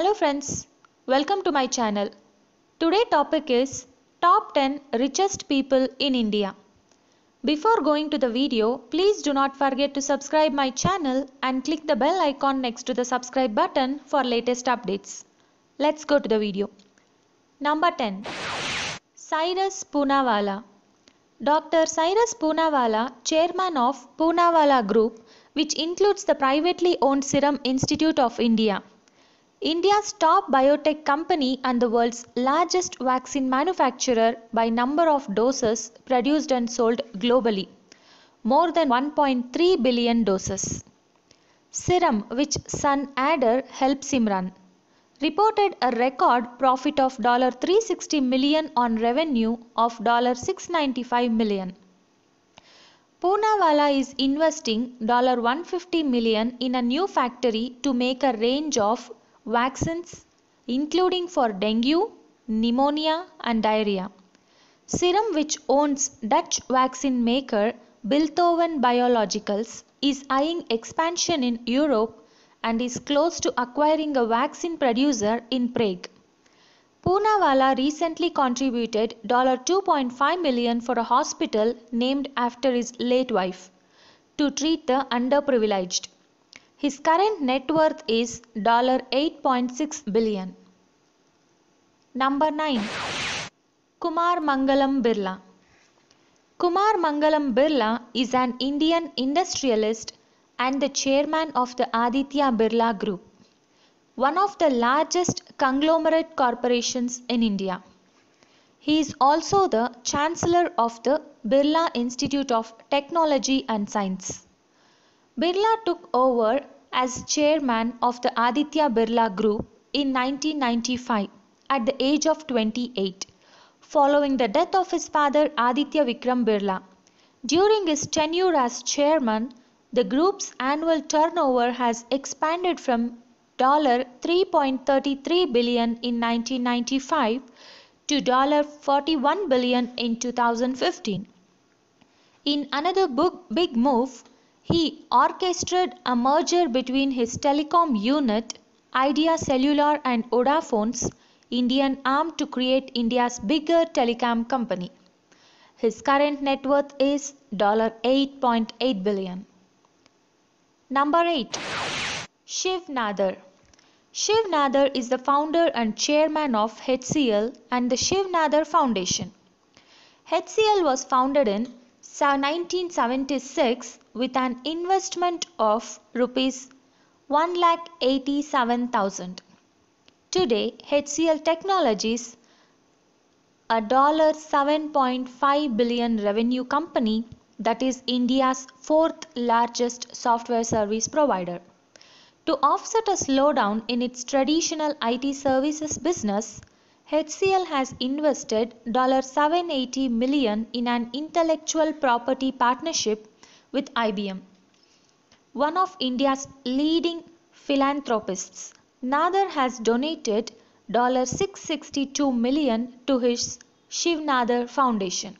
Hello friends, welcome to my channel. Today topic is top 10 richest people in India. Before going to the video, please do not forget to subscribe my channel and click the bell icon next to the subscribe button for latest updates. Let's go to the video. Number 10 Cyrus Poonawalla Dr. Cyrus Poonawalla, chairman of Poonawalla Group, which includes the privately owned Serum Institute of India. India's top biotech company and the world's largest vaccine manufacturer by number of doses produced and sold globally, more than 1.3 billion doses. Serum, which son Adar helps him run, reported a record profit of $360 million on revenue of $695 million. Poonawalla is investing $150 million in a new factory to make a range of vaccines including for dengue, pneumonia and diarrhea. Serum which owns Dutch vaccine maker Bilthoven Biologicals is eyeing expansion in Europe and is close to acquiring a vaccine producer in Prague. Poonawalla recently contributed 2.5 million for a hospital named after his late wife to treat the underprivileged. His current net worth is 8.6 billion. Number 9. Kumar Mangalam Birla Kumar Mangalam Birla is an Indian industrialist and the chairman of the Aditya Birla Group, one of the largest conglomerate corporations in India. He is also the chancellor of the Birla Institute of Technology and Science. Birla took over as chairman of the Aditya Birla Group in 1995 at the age of 28, following the death of his father Aditya Vikram Birla. During his tenure as chairman, the group's annual turnover has expanded from 3.33 billion in 1995 to 41 billion in 2015. In another big move, he orchestrated a merger between his telecom unit, Idea Cellular and Vodafone's Indian arm to create India's bigger telecom company. His current net worth is 8.8 billion. Number 8. Shiv Nadar Shiv Nadar is the founder and chairman of HCL and the Shiv Nadar Foundation. HCL was founded in 1976 with an investment of rupees 1,87,000. Today, HCL Technologies, a $7.5 billion revenue company that is India's fourth largest software service provider. To offset a slowdown in its traditional IT services business, HCL has invested $780 million in an intellectual property partnership with IBM, one of India's leading philanthropists. Nadar has donated $662 million to his Shiv Nadar Foundation,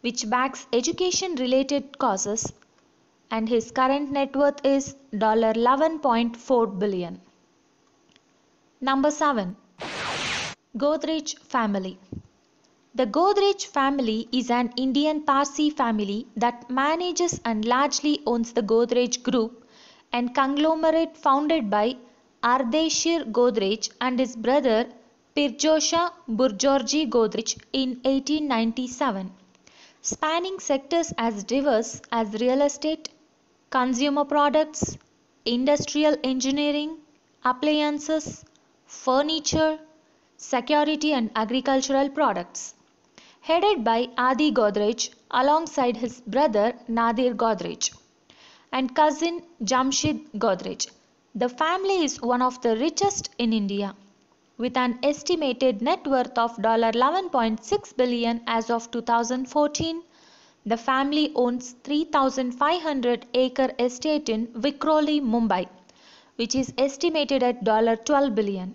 which backs education related causes, and his current net worth is $11.4 billion. Number 7. Godrej Family. The Godrej family is an Indian Parsi family that manages and largely owns the Godrej Group, and conglomerate founded by Ardeshir Godrej and his brother Pirojsha Burjorji Godrej in 1897, spanning sectors as diverse as real estate, consumer products, industrial engineering, appliances, furniture, security and agricultural products. Headed by Adi Godrej alongside his brother Nadir Godrej and cousin Jamshyd Godrej. The family is one of the richest in India with an estimated net worth of $11.6 billion as of 2014. The family owns 3500 acre estate in Vikhroli, Mumbai, which is estimated at $12 billion.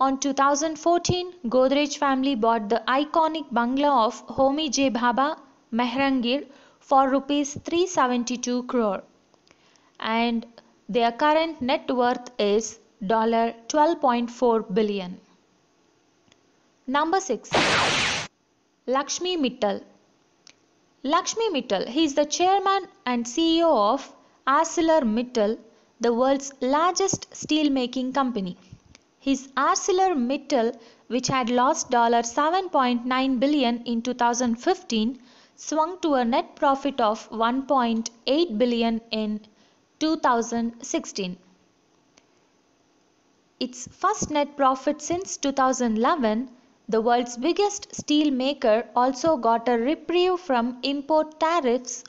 On 2014, Godrej family bought the iconic bungalow of Homi J. Bhabha, Mehrangir for rupees 372 crore and their current net worth is $12.4 billion. Number 6. Lakshmi Mittal. Lakshmi Mittal, he is the chairman and CEO of ArcelorMittal, the world's largest steel making company. His ArcelorMittal, which had lost $7.9 billion in 2015, swung to a net profit of 1.8 billion in 2016. Its first net profit since 2011, the world's biggest steel maker also got a reprieve from import tariffs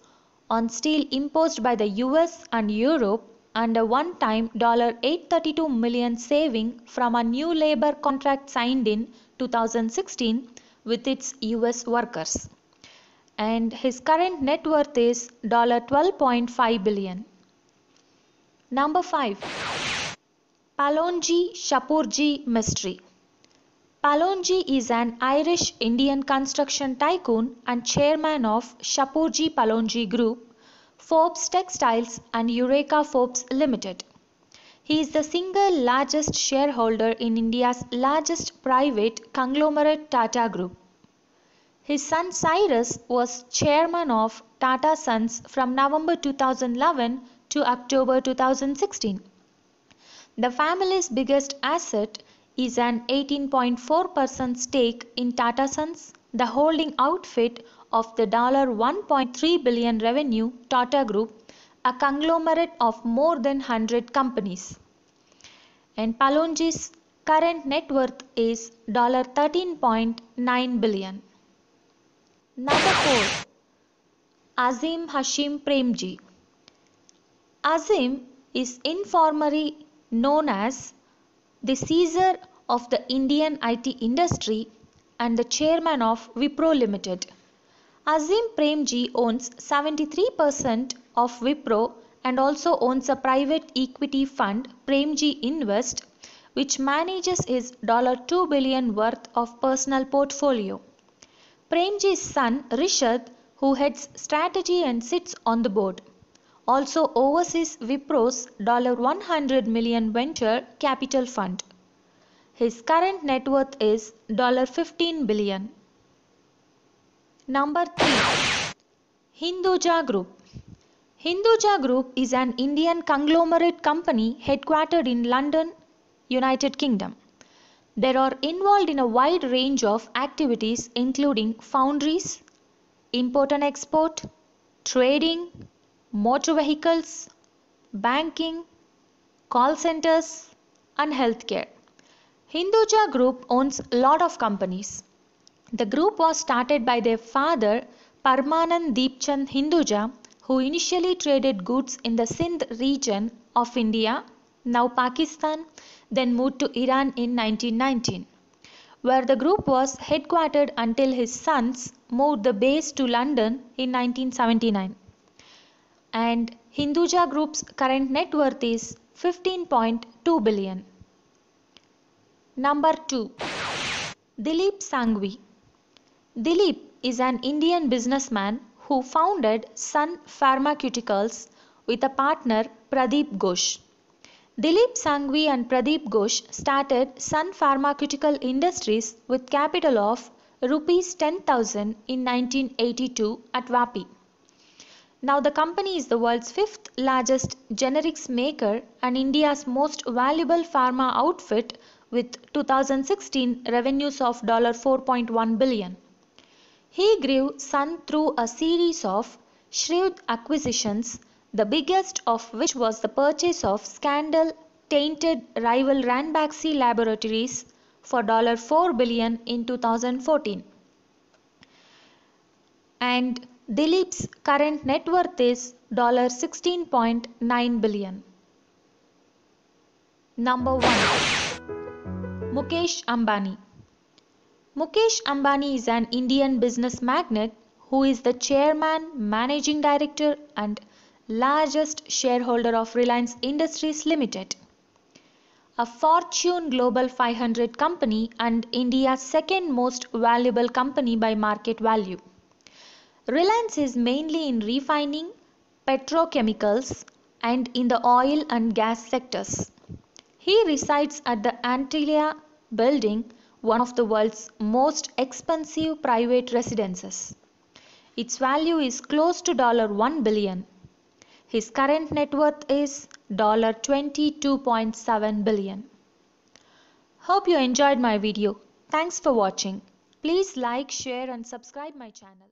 on steel imposed by the US and Europe and a one-time 832 million saving from a new labor contract signed in 2016 with its US workers and his current net worth is 12.5 billion. Number 5. Pallonji Shapoorji Mistry Pallonji is an Irish Indian construction tycoon and chairman of Shapoorji Pallonji Group, Forbes Textiles and Eureka Forbes Limited. He is the single largest shareholder in India's largest private conglomerate Tata Group. His son Cyrus was chairman of Tata Sons from November 2011 to October 2016. The family's biggest asset is an 18.4% stake in Tata Sons, the holding outfit of the $1.3 billion revenue Tata Group, a conglomerate of more than 100 companies. And Pallonji's current net worth is $13.9 billion. Number 4. Azim Hashim Premji. Azim is informally known as the Caesar of the Indian IT industry and the chairman of Wipro Limited. Azim Premji owns 73% of Wipro and also owns a private equity fund Premji Invest which manages his $2 billion worth of personal portfolio. Premji's son Rishad, who heads strategy and sits on the board, also oversees Wipro's $100 million venture capital fund. His current net worth is $15 billion. Number 3. Hinduja Group. Hinduja Group is an Indian conglomerate company headquartered in London, United Kingdom. They are involved in a wide range of activities including foundries, import and export, trading, motor vehicles, banking, call centers and healthcare. Hinduja Group owns a lot of companies. The group was started by their father Parmanand Deepchand Hinduja who initially traded goods in the Sindh region of India, now Pakistan then moved to Iran in 1919, where the group was headquartered until his sons moved the base to London in 1979. And Hinduja Group's current net worth is 15.2 billion. Number 2. Dilip Shanghvi. Dilip is an Indian businessman who founded Sun Pharmaceuticals with a partner Pradeep Ghosh. Dilip Shanghvi and Pradeep Ghosh started Sun Pharmaceutical Industries with capital of rupees 10,000 in 1982 at Vapi. Now the company is the world's fifth largest generics maker and India's most valuable pharma outfit with 2016 revenues of $4.1 billion. He grew Sun through a series of shrewd acquisitions the biggest of which was the purchase of scandal tainted rival Ranbaxy Laboratories for $4 billion in 2014. And Dilip's current net worth is 16.9 billion. Number 1. Mukesh Ambani. Mukesh Ambani is an Indian business magnate who is the chairman, managing director and largest shareholder of Reliance Industries Limited, a Fortune Global 500 company and India's second most valuable company by market value. Reliance is mainly in refining, petrochemicals and in the oil and gas sectors. He resides at the Antilia building, one of the world's most expensive private residences. Its value is close to 1 billion. His current net worth is 22.7 billion. Hope you enjoyed my video. Thanks for watching. Please like, share and subscribe my channel.